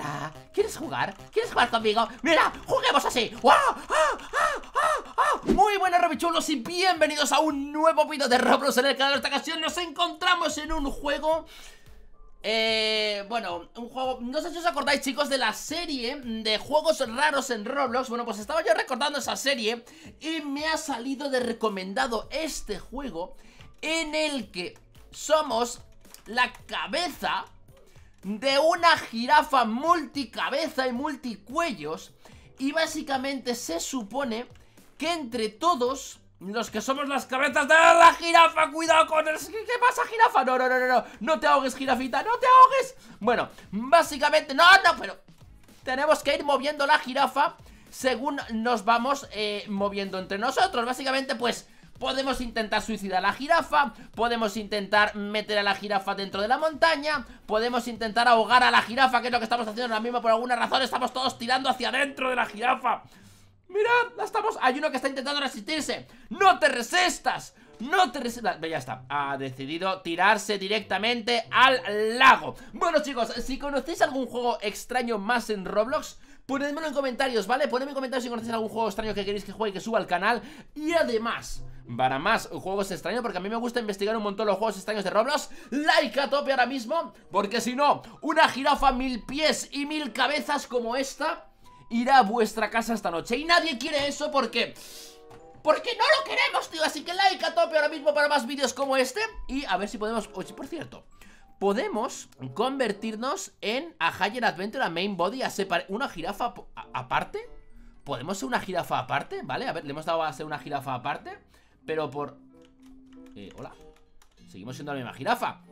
Hola, ¿quieres jugar? ¿Quieres jugar conmigo? ¡Mira! ¡Juguemos así! ¡Wow! ¡Ah! ¡Ah! ¡Ah! ¡Ah! Muy buenas Robichulos y bienvenidos a un nuevo video de Roblox en el canal De esta ocasión nos encontramos en un juego... Eh, bueno, un juego, no sé si os acordáis chicos de la serie de juegos raros en Roblox Bueno, pues estaba yo recordando esa serie y me ha salido de recomendado este juego En el que somos la cabeza de una jirafa multicabeza y multicuellos y básicamente se supone que entre todos los que somos las cabezas de la jirafa, cuidado con el... ¿Qué pasa, jirafa? No, no, no, no, no, no te ahogues, jirafita, no te ahogues. Bueno, básicamente, no, no, pero tenemos que ir moviendo la jirafa según nos vamos eh, moviendo entre nosotros. Básicamente, pues Podemos intentar suicidar a la jirafa Podemos intentar meter a la jirafa dentro de la montaña Podemos intentar ahogar a la jirafa Que es lo que estamos haciendo ahora mismo. Por alguna razón estamos todos tirando hacia adentro de la jirafa. Mirad, la estamos... Hay uno que está intentando resistirse. ¡No te resistas! No te resistas... Ya está, ha decidido tirarse directamente al lago. Bueno chicos, si conocéis algún juego extraño más en Roblox Ponedmelo en comentarios, ¿vale? Ponedme en comentarios si conocéis algún juego extraño que queréis que juegue y que suba al canal. Y además para más juegos extraños Porque a mí me gusta investigar un montón los juegos extraños de Roblox Like a tope ahora mismo Porque si no, una jirafa mil pies y mil cabezas como esta Irá a vuestra casa esta noche Y nadie quiere eso porque... Porque no lo queremos, tío Así que like a tope ahora mismo para más vídeos como este Y a ver si podemos... Oye, por cierto Podemos convertirnos en a Higher Adventure, a Main Body, a separar... ¿Una jirafa aparte? ¿Podemos ser una jirafa aparte? ¿Vale? A ver, le hemos dado a ser una jirafa aparte pero por... Eh, hola. Seguimos siendo la misma jirafa.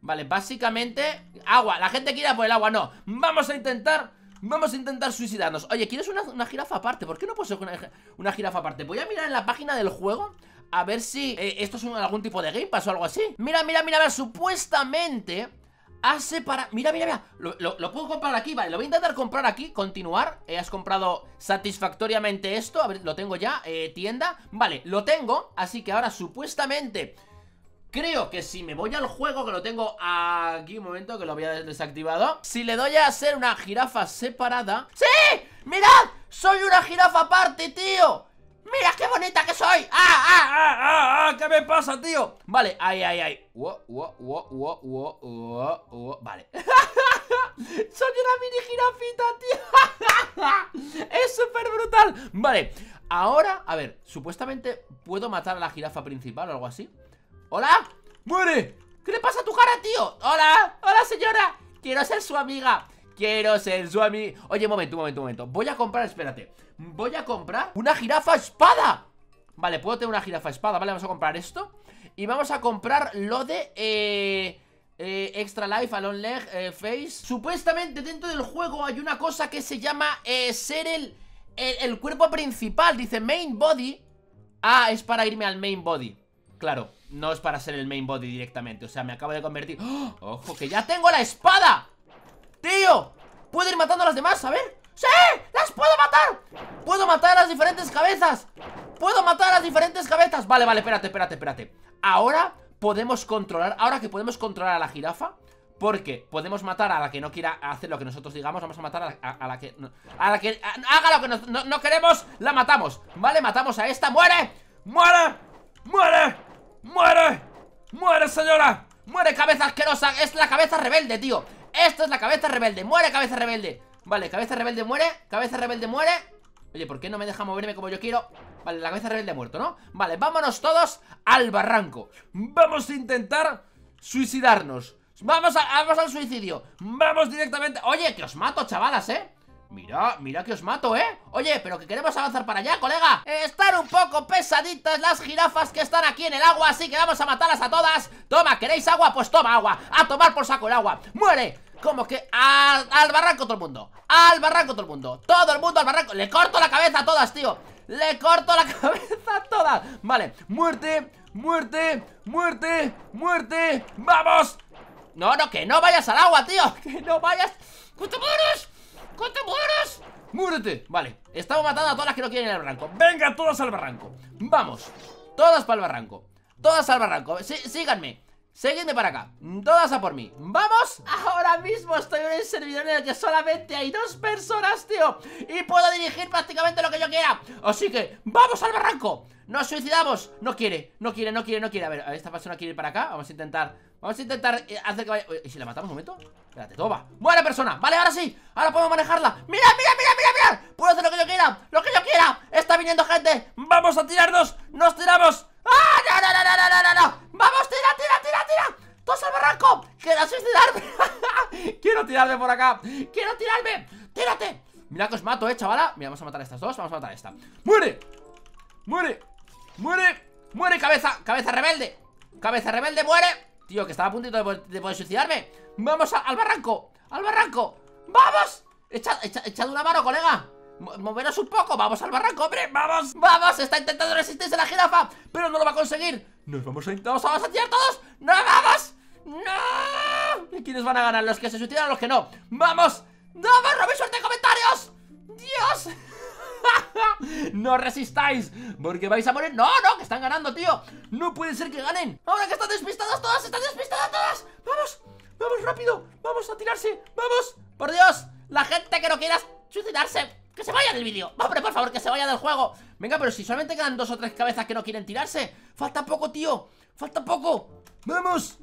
Vale, básicamente Agua, la gente quiere por el agua, no. Vamos a intentar Vamos a intentar suicidarnos. Oye, ¿quieres una, jirafa aparte? ¿Por qué no puedo ser una, jirafa aparte? Voy a mirar en la página del juego A ver si eh, esto es algún tipo de Game Pass o algo así. Mira, mira, mira, a ver, supuestamente Hace para... Mira, mira, mira lo, puedo comprar aquí, vale Lo voy a intentar comprar aquí, continuar eh, Has comprado satisfactoriamente esto A ver, lo tengo ya, eh, tienda Vale, lo tengo, así que ahora supuestamente Creo que si me voy al juego Que lo tengo aquí, un momento Que lo había desactivado Si le doy a hacer una jirafa separada ¡Sí! ¡Mirad! ¡Soy una jirafa aparte, tío! ¡Mira qué bonita que soy! ¡Ah, ah, ah, ah! ah! ¿Qué me pasa, tío? Vale, ay, ay, ay Vale Soy una mini jirafita, tío Es súper brutal Vale, ahora, a ver Supuestamente puedo matar a la jirafa principal o algo así ¿Hola? ¡Muere! ¿Qué le pasa a tu cara, tío? ¡Hola! ¡Hola, señora! Quiero ser su amiga Quiero ser su amigo Oye, momento, un momento, un momento. Voy a comprar, espérate. Voy a comprar una jirafa espada. Vale, puedo tener una jirafa espada. Vale, vamos a comprar esto. Y vamos a comprar lo de... Eh... Eh, extra Life, Alone Leg, eh, Face. Supuestamente dentro del juego hay una cosa que se llama eh, ser el, el, cuerpo principal. Dice Main Body. Ah, es para irme al Main Body. Claro, no es para ser el Main Body directamente. O sea, me acabo de convertir. ¡Oh! ¡Ojo, que ya tengo la espada! ¡Tío! ¿Puedo ir matando a las demás? A ver ¡Sí! ¡Las puedo matar! ¡Puedo matar a las diferentes cabezas! ¡Puedo matar a las diferentes cabezas! Vale, vale, espérate, espérate, espérate Ahora podemos controlar Ahora que podemos controlar a la jirafa porque podemos matar a la que no quiera hacer lo que nosotros digamos Vamos a matar a la, que... a la que haga lo que no, no, queremos La matamos, ¿vale? Matamos a esta ¡Muere! ¡Muere! ¡Muere! ¡Muere! ¡Muere, señora! ¡Muere, cabeza asquerosa! Es la cabeza rebelde, tío esto es la cabeza rebelde, muere cabeza rebelde Vale, cabeza rebelde muere, cabeza rebelde muere Oye, ¿por qué no me deja moverme como yo quiero? Vale, la cabeza rebelde ha muerto, ¿no? Vale, vámonos todos al barranco Vamos a intentar suicidarnos Vamos, a, vamos al suicidio Vamos directamente Oye, que os mato, chavalas, ¿eh? Mira, mira que os mato, ¿eh? Oye, pero que queremos avanzar para allá, colega. Están un poco pesaditas las jirafas que están aquí en el agua Así que vamos a matarlas a todas. Toma, ¿queréis agua? Pues toma agua. A tomar por saco el agua. ¡Muere! Como que al, barranco todo el mundo. Al barranco todo el mundo. Todo el mundo al barranco. Le corto la cabeza a todas, tío. Le corto la cabeza a todas. Vale, muerte, muerte, muerte, muerte. ¡Vamos! No, no, que no vayas al agua, tío. Que no vayas. ¡Que te mueres! ¡Que te mueres! ¡Muérete! Vale, estamos matando a todas las que no quieren ir al barranco. Venga, todas al barranco. Vamos, todas para el barranco. Todas al barranco, sí, síganme Seguidme para acá, todas a por mí ¡Vamos! Ahora mismo estoy en el servidor en el que solamente hay dos personas, tío Y puedo dirigir prácticamente lo que yo quiera Así que, ¡vamos al barranco! ¡Nos suicidamos! No quiere, no quiere, no quiere, no quiere A ver, esta persona quiere ir para acá Vamos a intentar, vamos a intentar eh, hacer que vaya ¿Y si la matamos un momento? Espérate, toma ¡Buena persona! Vale, ahora sí, ahora podemos manejarla ¡Mira, mira, mira, mira, mira! Puedo hacer lo que yo quiera, lo que yo quiera Está viniendo gente ¡Vamos a tirarnos! ¡Nos tiramos! ¡Quiero tirarme por acá! ¡Quiero tirarme! ¡Tírate! Mira que os mato, eh, chavala Mira, vamos a matar a estas dos, vamos a matar a esta ¡Muere! ¡Muere! ¡Muere! ¡Muere, cabeza! ¡Cabeza rebelde! ¡Cabeza rebelde, muere! Tío, que estaba a puntito de, poder suicidarme ¡Vamos al barranco! ¡Al barranco! ¡Vamos! Echad, echad una mano, colega Moveros un poco, vamos al barranco, hombre ¡Vamos! ¡Vamos! Está intentando resistirse la jirafa Pero no lo va a conseguir Nos vamos a intentar, vamos a tirar todos ¡No, vamos! ¡No! ¿Y quiénes van a ganar? ¿Los que se suicidan o los que no? ¡Vamos! ¡Vamos! ¡Robin suerte en comentarios! ¡Dios! no resistáis Porque vais a morir No, no, que están ganando, tío No puede ser que ganen Ahora que están despistadas todas Están despistadas todas Vamos, vamos rápido Vamos a tirarse Vamos Por Dios La gente que no quiera suicidarse ¡Que se vaya del vídeo! ¡Hombre, por favor, que se vaya del juego! Venga, pero si solamente quedan dos o tres cabezas que no quieren tirarse ¡Falta poco, tío! ¡Falta poco! ¡Vamos!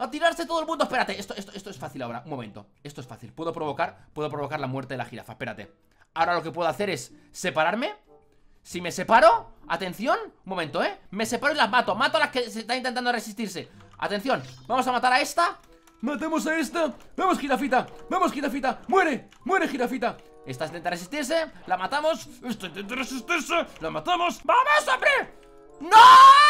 ¡A tirarse todo el mundo! Espérate, esto, esto, esto es fácil ahora Un momento, esto es fácil Puedo provocar, puedo provocar la muerte de la jirafa Espérate Ahora lo que puedo hacer es separarme Si me separo, atención Un momento, ¿eh? Me separo y las mato Mato a las que se están intentando resistirse Atención, vamos a matar a esta Matemos a esta Vamos, jirafita Vamos, jirafita Muere, muere, jirafita esta intenta resistirse, la matamos Esta intenta resistirse, la matamos ¡Vamos, hombre! ¡No!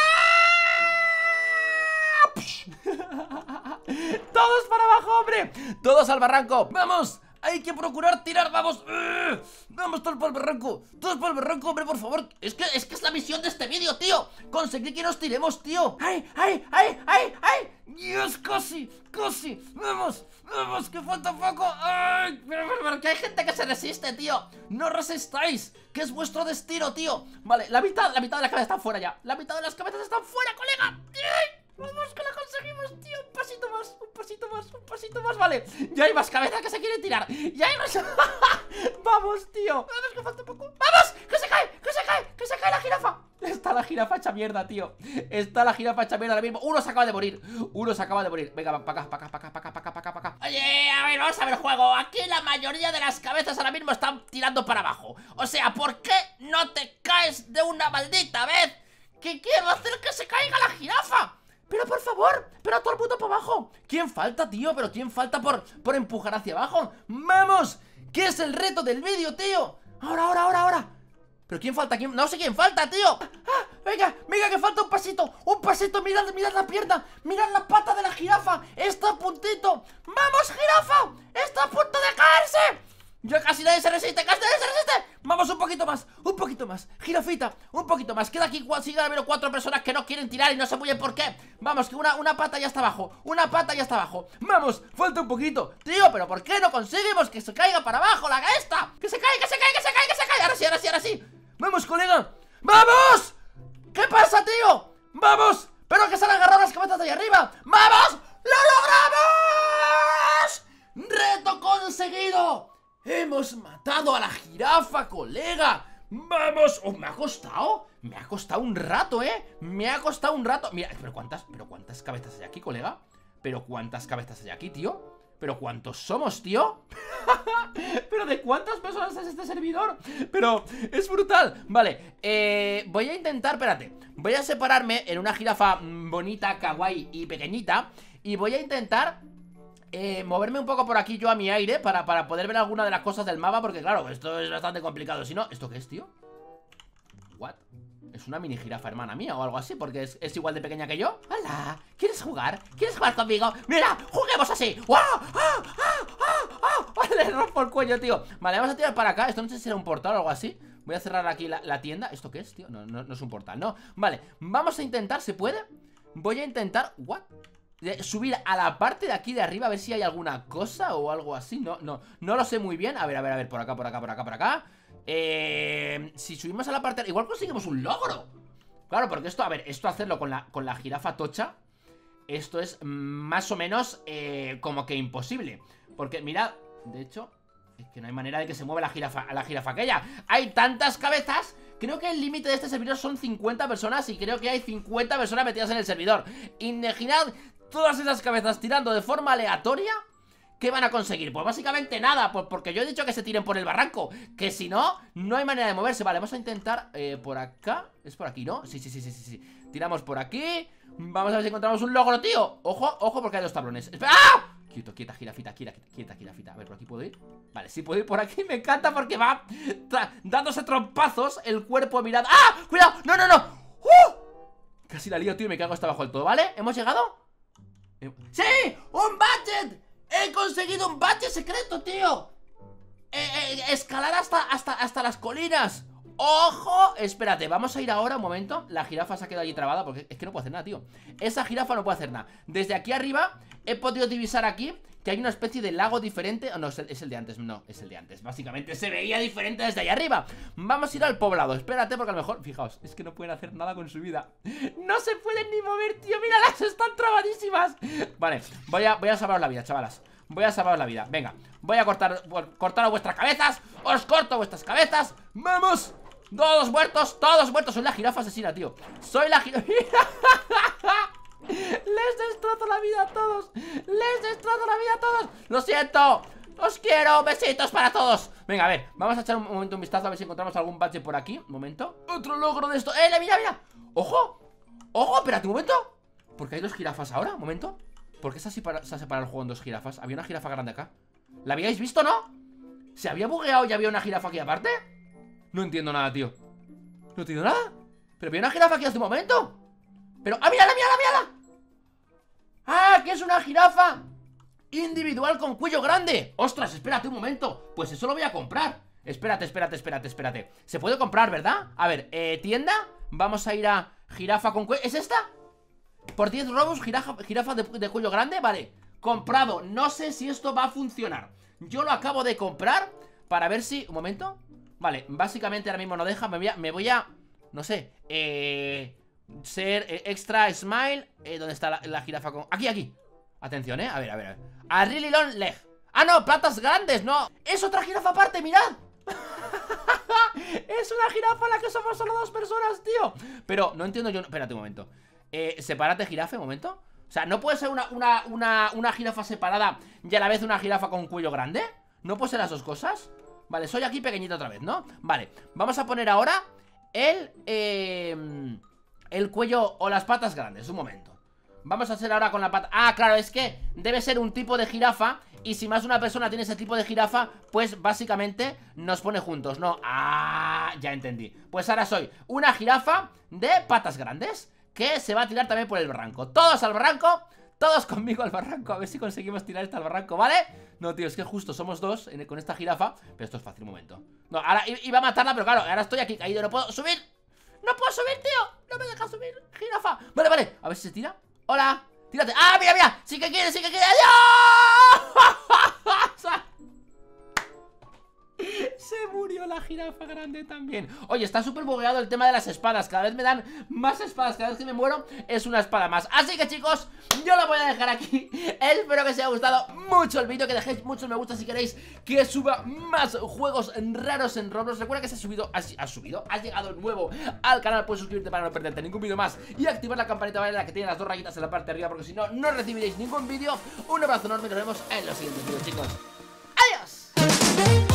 Todos para abajo, hombre Todos al barranco ¡Vamos! Hay que procurar tirar, vamos. Vamos todos por el barranco Todos por el barranco, hombre, por favor Es que es, que es la misión de este vídeo, tío. Conseguir que nos tiremos, tío. ¡Ay, ay, ay, ay, ay! ¡Dios, casi, casi! ¡Vamos, vamos, que falta poco! ¡Ay! Que hay gente que se resiste, tío. No resistáis Que es vuestro destino, tío. Vale, la mitad, la mitad de las cabezas están fuera ya. La mitad de las cabezas están fuera, colega Vamos, que la conseguimos, tío Un pasito más, un pasito más, un pasito más Vale, ya hay más cabezas que se quieren tirar Ya hay más... Vamos, tío Vamos, que falta poco ¡Vamos! ¡Que se cae! ¡Que se cae! ¡Que se cae la jirafa! Está la jirafa hecha mierda, tío Está la jirafa hecha mierda ahora mismo Uno se acaba de morir Uno se acaba de morir Venga, para acá, para acá, para acá, para acá, para acá, para acá Oye, a ver, vamos a ver el juego Aquí la mayoría de las cabezas ahora mismo están tirando para abajo O sea, ¿por qué no te caes de una maldita vez? ¿Qué quiero hacer que se caiga la jirafa? Pero por favor, pero todo el mundo para abajo ¿Quién falta, tío? ¿Pero quién falta por, por empujar hacia abajo? ¡Vamos! ¿Qué es el reto del vídeo, tío? Ahora, ahora, ahora, ahora ¿Pero quién falta? ¿Quién? No sé quién falta, tío ¡Ah! Venga, venga, que falta un pasito Un pasito, mirad, mirad la pierna Mirad la pata de la jirafa Está a puntito ¡Vamos, jirafa! ¡Está a punto de caerse! Ya casi nadie se resiste, casi nadie se resiste Vamos un poquito más, un poquito más Girafita, un poquito más Queda aquí, sigue habiendo cuatro personas que no quieren tirar Y no sé muy bien por qué Vamos, que una, una pata ya está abajo Una pata ya está abajo Vamos, falta un poquito Tío, pero ¿por qué no conseguimos que se caiga para abajo la esta? Que se caiga, que se caiga, que se caiga, que se caiga Ahora sí, ahora sí, ahora sí Vamos, colega ¡Vamos! ¿Qué pasa, tío? ¡Vamos! ¡Pero que se han agarrado las cabezas de ahí arriba! ¡Vamos! ¡Lo logramos! ¡Reto conseguido! ¡Hemos matado a la jirafa, colega! ¡Vamos! ¡Oh, me ha costado! Me ha costado un rato, ¿eh? Me ha costado un rato Mira, pero cuántas, pero cuántas cabezas hay aquí, colega ¿Pero cuántas cabezas hay aquí, tío? ¿Pero cuántos somos, tío? ¿Pero de cuántas personas es este servidor? Pero es brutal Vale, eh, voy a intentar, espérate Voy a separarme en una jirafa bonita, kawaii y pequeñita Y voy a intentar eh, moverme un poco por aquí yo a mi aire para, para poder ver alguna de las cosas del mapa Porque claro, esto es bastante complicado Si no, ¿esto qué es, tío? ¿What? Es una mini jirafa hermana mía o algo así Porque es, igual de pequeña que yo Hola, ¿quieres jugar? ¿Quieres jugar conmigo? ¡Mira! ¡Juguemos así! ¡Wow! ¡Ah! ¡Ah! ¡Ah! ¡Ah! Le rompo el cuello, tío Vale, vamos a tirar para acá Esto no sé si será un portal o algo así Voy a cerrar aquí la, tienda ¿Esto qué es, tío? No, no es un portal, no Vale, vamos a intentar, ¿se puede? Voy a intentar... ¿What? Subir a la parte de aquí de arriba a ver si hay alguna cosa o algo así. No, no, no lo sé muy bien. A ver, a ver, a ver, por acá, por acá, por acá, por acá. Eh, si subimos a la parte... Igual conseguimos un logro. Claro, porque esto, a ver, esto hacerlo con la, con la jirafa tocha esto es más o menos eh, como que imposible. Porque mirad, de hecho, es que no hay manera de que se mueva la jirafa, la jirafa aquella. Hay tantas cabezas Creo que el límite de este servidor son 50 personas y creo que hay 50 personas metidas en el servidor. Imaginad todas esas cabezas tirando de forma aleatoria ¿Qué van a conseguir? Pues básicamente nada, pues porque yo he dicho que se tiren por el barranco Que si no, no hay manera de moverse Vale, vamos a intentar eh, por acá ¿Es por aquí, no? Sí, sí, sí, sí, sí, Tiramos por aquí Vamos a ver si encontramos un logro, tío Ojo, ojo, porque hay dos tablones. ¡Ah! Quieto, quieta, jirafita, quieta, quieta, jirafita A ver, ¿por aquí puedo ir? Vale, sí puedo ir por aquí Me encanta porque va dándose trompazos El cuerpo, mirad ¡Ah! ¡Cuidado! ¡No, no, no! ¡Uh! Casi la lío, tío, y me cago hasta abajo del todo, ¿vale? ¿Hemos llegado? ¡Sí! ¡Un budget! ¡He conseguido un bache secreto, tío! Eh, eh, escalar hasta, hasta, hasta las colinas ¡Ojo! Espérate, vamos a ir ahora un momento La jirafa se ha quedado allí trabada porque es que no puede hacer nada, tío Esa jirafa no puede hacer nada Desde aquí arriba he podido divisar aquí que hay una especie de lago diferente. Oh, no, es el, de antes, no, es el de antes. Básicamente se veía diferente desde ahí arriba. Vamos a ir al poblado. Espérate, porque a lo mejor, fijaos, es que no pueden hacer nada con su vida. No se pueden ni mover, tío. Míralas, están trabadísimas. Vale, voy a, voy a salvaros la vida, chavalas. Voy a salvaros la vida. Venga, voy a cortar, cortar vuestras cabezas. Os corto vuestras cabezas. ¡Vamos! Todos muertos, todos muertos. Soy la jirafa asesina, tío. Soy la jirafa. Les destrozo la vida a todos Les destrozo la vida a todos Lo siento os quiero, besitos para todos Venga, a ver, vamos a echar un momento un vistazo A ver si encontramos algún badge por aquí Un momento, otro logro de esto ¡Eh, mira, mira! ¡Ojo! ¡Ojo, espérate un momento! ¿Por qué hay dos jirafas ahora? Un momento ¿Por qué se ha, separado, el juego en dos jirafas? Había una jirafa grande acá ¿La habíais visto, no? ¿Se había bugueado y había una jirafa aquí aparte? No entiendo nada, tío No entiendo nada Pero había una jirafa aquí hace un momento Pero, ¡ah, mírala, mírala, mírala! ¡Ah, que es una jirafa! Individual con cuello grande ¡Ostras, espérate un momento! Pues eso lo voy a comprar Espérate, espérate, espérate, espérate Se puede comprar, ¿verdad? A ver, eh, tienda Vamos a ir a jirafa con cuello ¿Es esta? Por 10 robos, jirafa, jirafa de, de cuello grande Vale, comprado No sé si esto va a funcionar Yo lo acabo de comprar Para ver si... Un momento Vale, básicamente ahora mismo no deja Me voy a... Me voy a no sé Eh... Ser eh, extra smile eh, ¿Dónde está la, jirafa con...? Aquí, aquí Atención, eh, a ver, a ver, a ver A really long leg Ah, no, platas grandes, no Es otra jirafa aparte, mirad Es una jirafa la que somos solo dos personas, tío Pero no entiendo yo... Espérate un momento eh, Sepárate jirafa, un momento O sea, ¿no puede ser una, una, una, una jirafa separada Y a la vez una jirafa con cuello grande? ¿No puede ser las dos cosas? Vale, soy aquí pequeñito otra vez, ¿no? Vale, vamos a poner ahora El... Eh el cuello o las patas grandes, un momento. Vamos a hacer ahora con la pata... Ah, claro, es que debe ser un tipo de jirafa Y si más una persona tiene ese tipo de jirafa Pues básicamente nos pone juntos, ¿no? Ah, ya entendí. Pues ahora soy una jirafa de patas grandes Que se va a tirar también por el barranco. Todos al barranco todos conmigo al barranco, a ver si conseguimos tirar esta al barranco, ¿vale? No, tío, es que justo somos dos con esta jirafa Pero esto es fácil, un momento. No, ahora iba a matarla, pero claro, ahora estoy aquí caído, no puedo subir ¡No puedo subir, tío! ¡No me deja subir! ¡Jirafa! Vale, vale. A ver si se tira. ¡Hola! ¡Tírate! ¡Ah, mira, mira! ¡Sí que quiere, sí que quiere! ¡Adiós! La jirafa grande también. Oye, está súper bugueado el tema de las espadas. Cada vez me dan más espadas. Cada vez que me muero es una espada más. Así que chicos, yo lo voy a dejar aquí. Espero que os haya gustado mucho el vídeo Que dejéis muchos me gusta si queréis Que suba más juegos raros en Roblox. Recuerda que se ha subido, ha, subido Has llegado nuevo al canal. Puedes suscribirte para no perderte ningún vídeo más Y activar la campanita ¿vale? La que tiene las dos rayitas en la parte de arriba Porque si no, no recibiréis ningún vídeo. Un abrazo enorme nos vemos en los siguientes vídeos chicos. ¡Adiós!